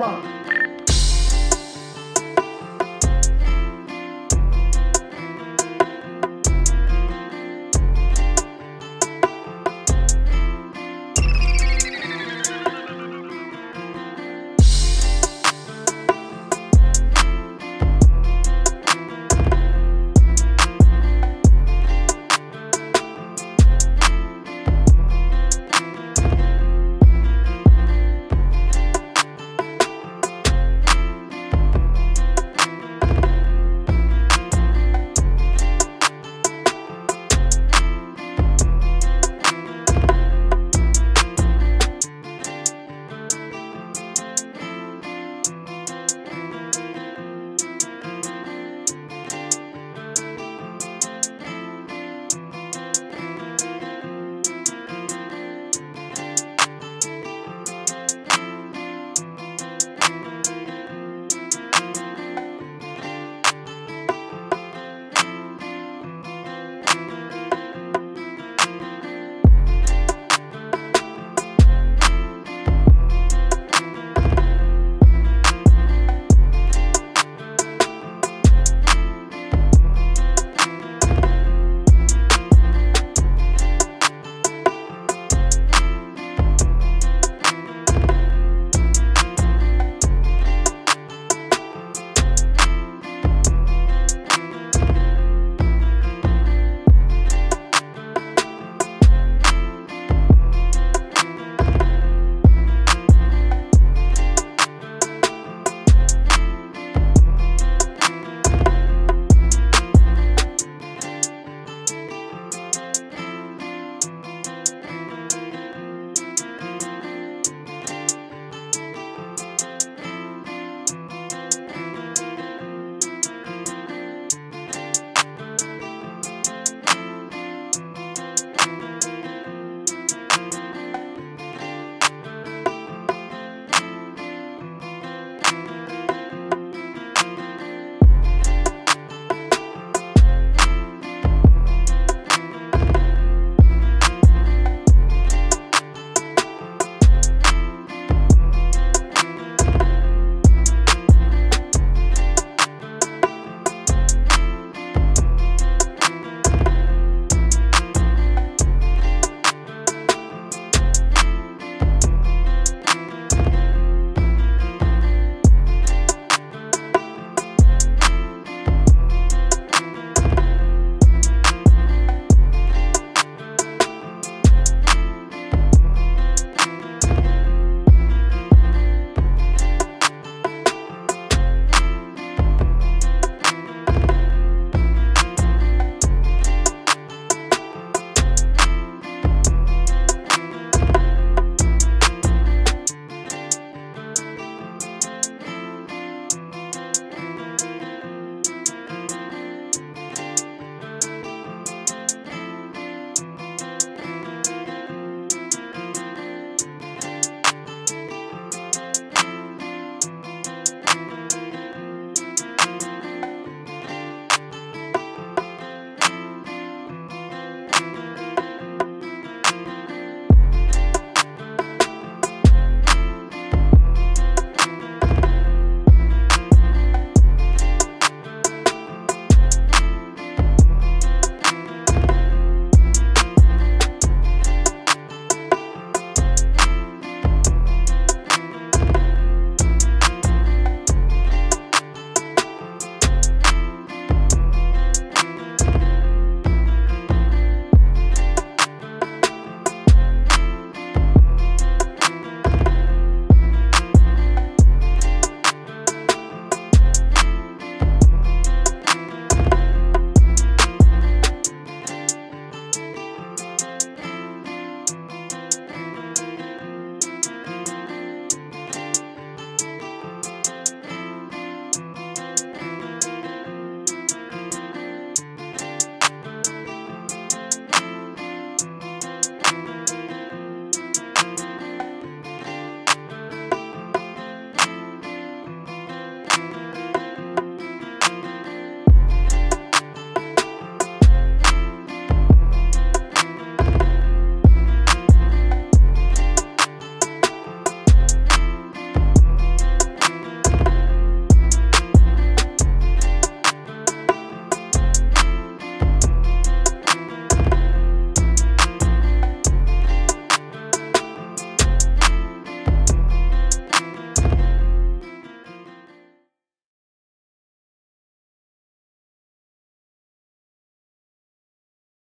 one.